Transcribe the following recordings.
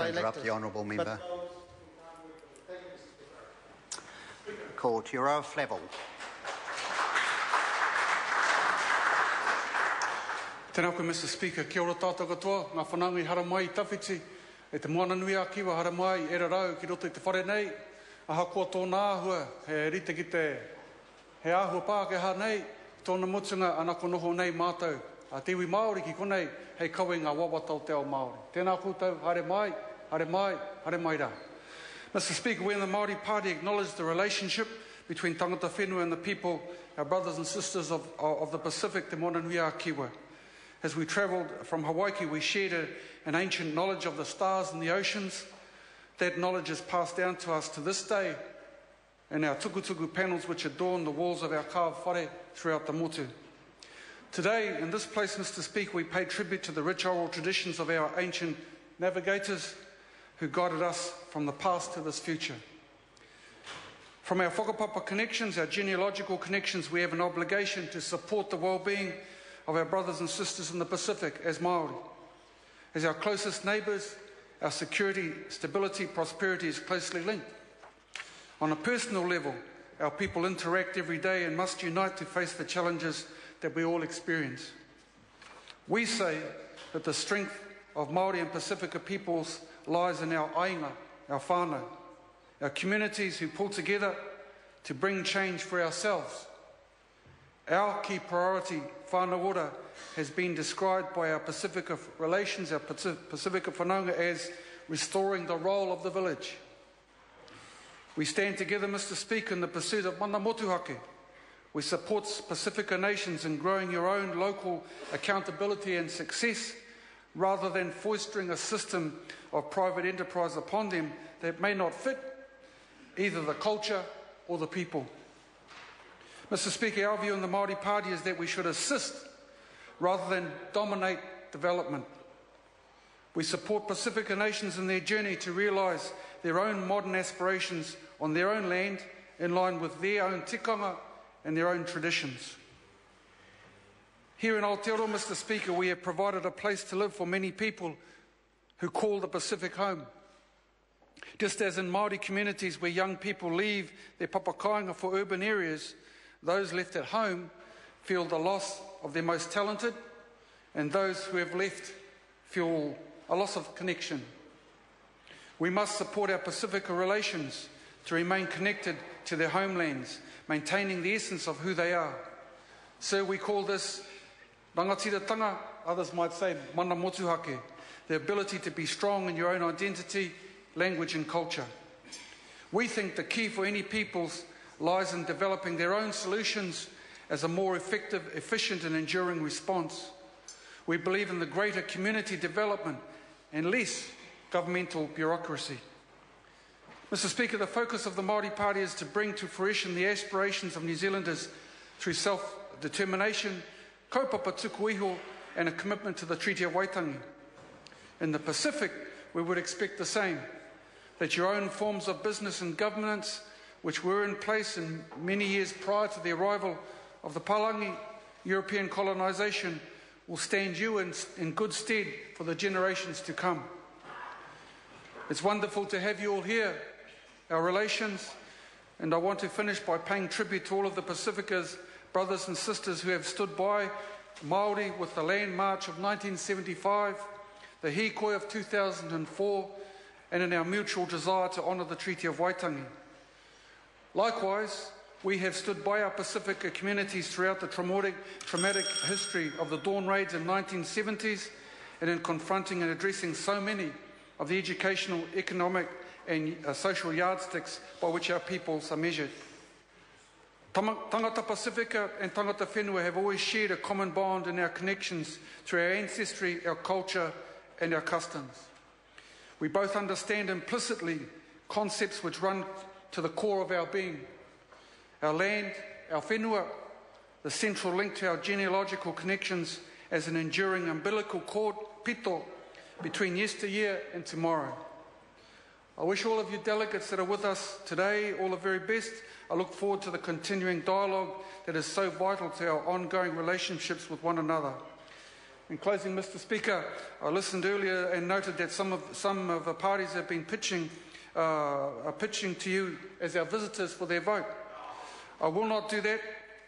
Interrupt the honourable member. Call to your Flavel. Tēnā koe, Mr Speaker, kia ora tātou katoa, ngā whanangi hara mai i tawhiti, e te moana nui a kiwa hara mai, e rau ki roto i te whare nei, aha kua tōna āhua, he rita ki te, he āhua pā ke ha nei, tōna mutunga anako noho nei mātou, a te iwi Māori ki konei, hei kawe ngā wawatau te ao Māori. Tēnā koutou, hare mai, hare mai, hare mai rā. Mr Speaker, when the Māori Party acknowledged the relationship between tangata whenua and the people, our brothers and sisters of, of the Pacific, te moana nui a kiwa, As we travelled from Hawaii, we shared a, an ancient knowledge of the stars and the oceans. That knowledge is passed down to us to this day in our tukutuku panels which adorn the walls of our ka whare throughout the motu. Today, in this place, Mr. Speaker, we pay tribute to the rich oral traditions of our ancient navigators who guided us from the past to this future. From our whakapapa connections, our genealogical connections, we have an obligation to support the well-being of our brothers and sisters in the Pacific as Māori. As our closest neighbours, our security, stability, prosperity is closely linked. On a personal level, our people interact every day and must unite to face the challenges that we all experience. We say that the strength of Māori and Pacifica peoples lies in our ainga, our whānau, our communities who pull together to bring change for ourselves. Our key priority, whānau ora, has been described by our Pacifica relations, our Pacifica whanaunga, as restoring the role of the village. We stand together, Mr Speaker, in the pursuit of mana motuhake. We support Pacifica nations in growing your own local accountability and success rather than foisting a system of private enterprise upon them that may not fit either the culture or the people. Mr Speaker, our view in the Māori Party is that we should assist rather than dominate development. We support Pacifica nations in their journey to realise their own modern aspirations on their own land in line with their own tikanga and their own traditions. Here in Aotearoa, Mr Speaker, we have provided a place to live for many people who call the Pacific home. Just as in Māori communities where young people leave their papakainga for urban areas, those left at home feel the loss of their most talented, and those who have left feel a loss of connection. We must support our Pacifica relations to remain connected to their homelands, maintaining the essence of who they are. So we call this rangatiratanga, others might say mana motuhake, the ability to be strong in your own identity, language and culture. We think the key for any peoples lies in developing their own solutions as a more effective, efficient and enduring response. We believe in the greater community development and less governmental bureaucracy. Mr Speaker, the focus of the Māori Party is to bring to fruition the aspirations of New Zealanders through self-determination, kaupapa tuku iho and a commitment to the Treaty of Waitangi. In the Pacific, we would expect the same, that your own forms of business and governance, which were in place in many years prior to the arrival of the Palangi European colonisation, will stand you in, in good stead for the generations to come. It's wonderful to have you all here, our relations, and I want to finish by paying tribute to all of the Pacifica's brothers and sisters who have stood by Māori with the Land March of 1975, the Hikoi of 2004, and in our mutual desire to honour the Treaty of Waitangi. Likewise, we have stood by our Pacifica communities throughout the traumatic, traumatic history of the Dawn Raids in 1970s and in confronting and addressing so many of the educational, economic and uh, social yardsticks by which our peoples are measured. Tangata Pacifica and Tangata Whenua have always shared a common bond in our connections through our ancestry, our culture and our customs. We both understand implicitly concepts which run to the core of our being. Our land, our whenua, the central link to our genealogical connections as an enduring umbilical cord, pito, between yesteryear and tomorrow. I wish all of you delegates that are with us today all the very best. I look forward to the continuing dialogue that is so vital to our ongoing relationships with one another. In closing, Mr Speaker, I listened earlier and noted that some of, some of the parties have been pitching, uh, are pitching to you as our visitors for their vote. I will not do that.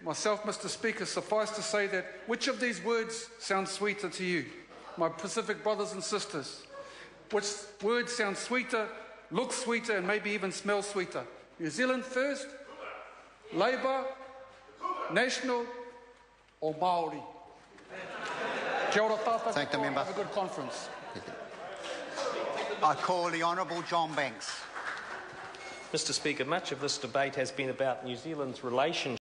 Myself, Mr Speaker, suffice to say that which of these words sounds sweeter to you, my Pacific brothers and sisters? Which words sound sweeter, look sweeter, and maybe even smell sweeter? New Zealand first, Labour, National, or Maori? Kia ora tātou Thank the member. Have a good conference. I call the Honourable John Banks. Mr Speaker, much of this debate has been about New Zealand's relationship